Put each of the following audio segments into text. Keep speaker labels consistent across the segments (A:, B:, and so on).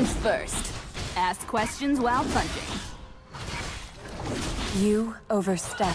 A: Punch first. Ask questions while punching.
B: You overstep.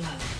B: Unstoppable.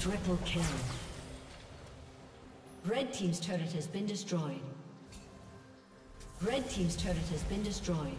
B: Triple kill. Red Team's turret has been destroyed. Red Team's turret has been destroyed.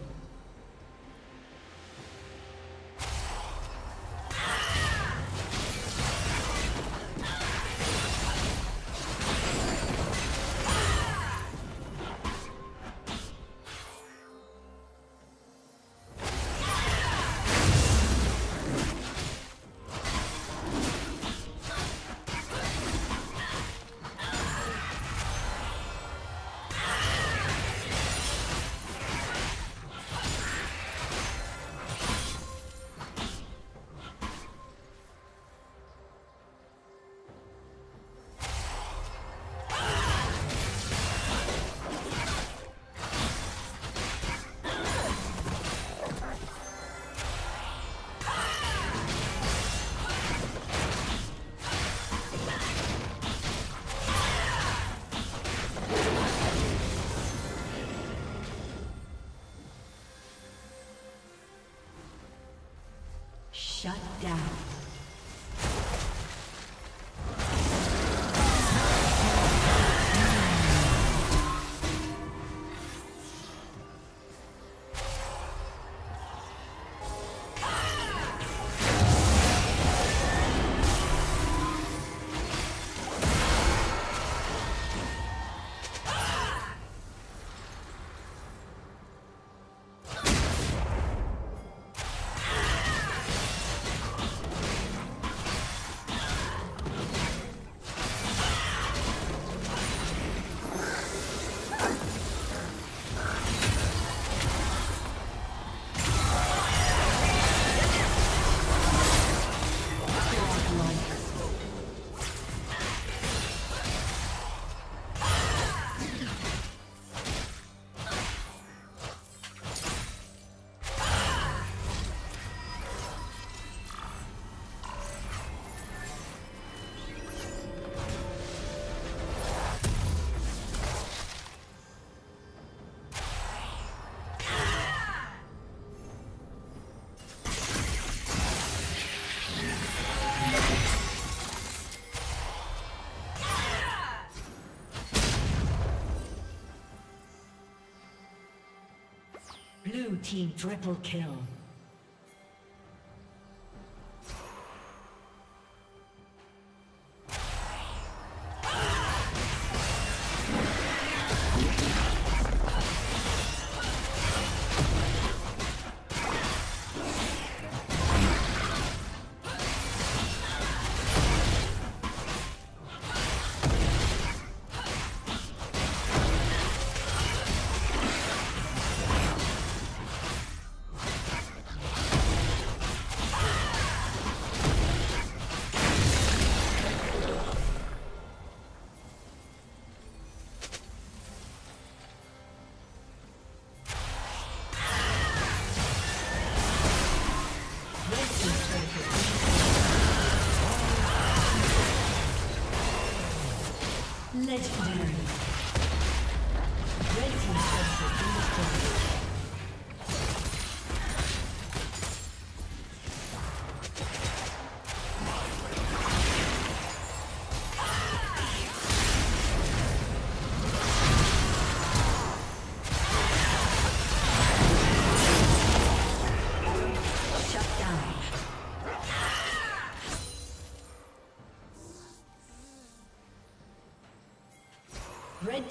B: Shut down. Team triple kill. Legendary. Red turret has been destroyed.